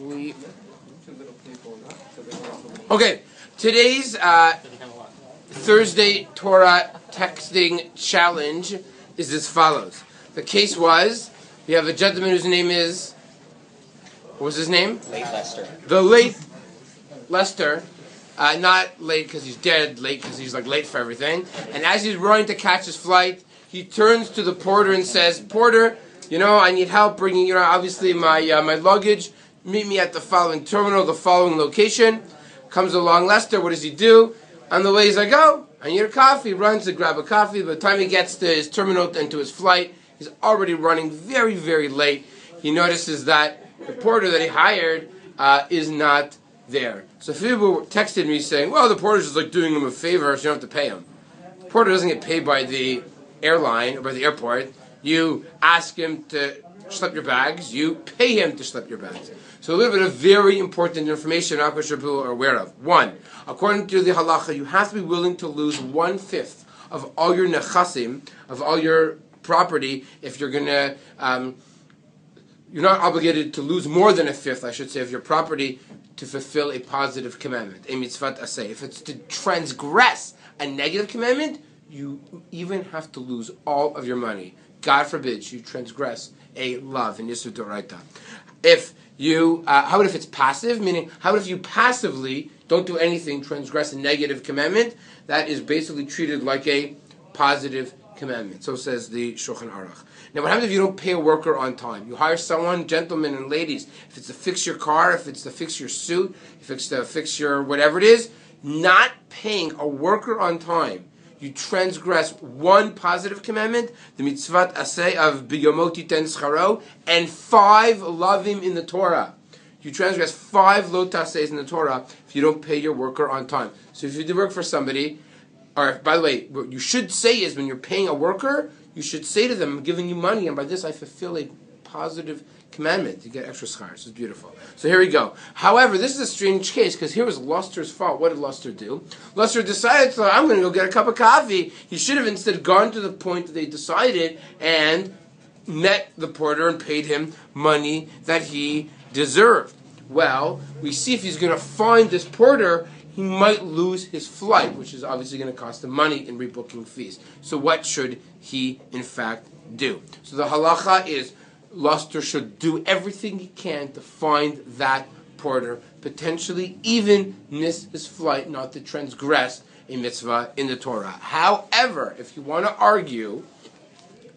We okay. Today's uh, Thursday Torah texting challenge is as follows. The case was we have a gentleman whose name is what was his name? Late Lester. The late Lester. Uh, not late because he's dead, late because he's like late for everything. And as he's running to catch his flight, he turns to the porter and says, "Porter, you know, I need help bringing, you know, obviously my uh, my luggage. Meet me at the following terminal, the following location." Comes along Lester. What does he do? On the way, he's like, "Oh, I need a coffee." Runs to grab a coffee. By the time he gets to his terminal and to his flight, he's already running very, very late. He notices that the porter that he hired uh, is not there. So people texted me saying, "Well, the porter's just like doing him a favor, so you don't have to pay him." The porter doesn't get paid by the airline or by the airport. You ask him to slip your bags. You pay him to slip your bags. So a little bit of very important information Akash people are aware of. One, according to the halacha, you have to be willing to lose one fifth of all your nechasim, of all your property, if you're going to. Um, you're not obligated to lose more than a fifth, I should say, of your property to fulfill a positive commandment, a mitzvah asay. If it's to transgress a negative commandment, you even have to lose all of your money. God forbid you transgress a love in issur d'oraita. If you, uh, how about if it's passive? Meaning, how about if you passively don't do anything, transgress a negative commandment? That is basically treated like a positive commandment. So says the Shulchan Aruch. Now, what happens if you don't pay a worker on time? You hire someone, gentlemen and ladies, if it's to fix your car, if it's to fix your suit, if it's to fix your whatever it is, not paying a worker on time, you transgress one positive commandment, the mitzvah asay of b'yomo titen s'charo, and five lavin in the Torah. You transgress five lotases in the Torah if you don't pay your worker on time. So if you do work for somebody, or by the way, what you should say is when you're paying a worker, you should say to them, I'm giving you money, and by this I fulfill a positive commandment. You get extra schar. This is beautiful. So here we go. However, this is a strange case because here was Luster's fault. What did Luster do? Luster decided, so I'm going to go get a cup of coffee. He should have instead gone to the point that they decided and met the porter and paid him money that he deserved. Well, we see if he's going to find this porter, he might lose his flight, which is obviously going to cost him money in rebooking fees. So, what should he, in fact, do? So, the halacha is Luster should do everything he can to find that porter, potentially even miss his flight, not to transgress a mitzvah in the Torah. However, if you want to argue,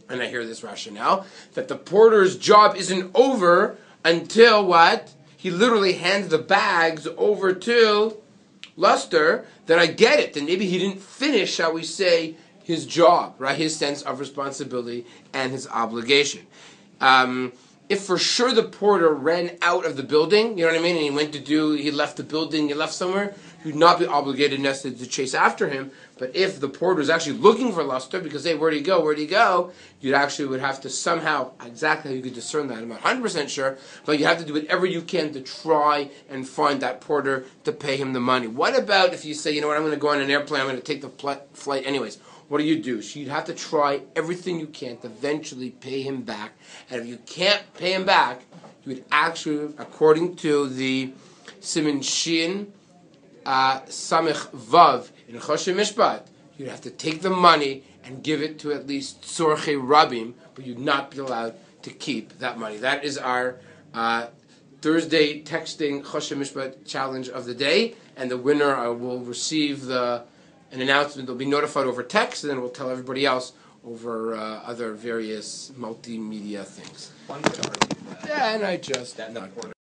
and I hear this rationale, that the porter's job isn't over until what? He literally hands the bags over to Luster, then I get it. Then maybe he didn't finish, shall we say, his job, right? His sense of responsibility and his obligation. Um, if for sure the porter ran out of the building, you know what I mean, and he went to do, he left the building, he left somewhere, you'd not be obligated necessarily to chase after him. But if the porter is actually looking for Luster because, hey, where'd he go? Where'd he go? You'd actually would have to somehow, exactly how you could discern that, I'm not 100% sure, but you have to do whatever you can to try and find that porter to pay him the money. What about if you say, you know what, I'm going to go on an airplane, I'm going to take the flight anyways. What do you do? So you'd have to try everything you can to eventually pay him back. And if you can't pay him back, you would actually, according to the Siman Shin, uh, Samech Vav in Choshen Mishpat, you'd have to take the money and give it to at least Tzorche Rabim, but you'd not be allowed to keep that money. That is our uh, Thursday texting Choshen Mishpat challenge of the day, and the winner uh, will receive the an announcement. They'll be notified over text, and then we'll tell everybody else over uh, other various multimedia things. One could argue that. Yeah, and I just That not the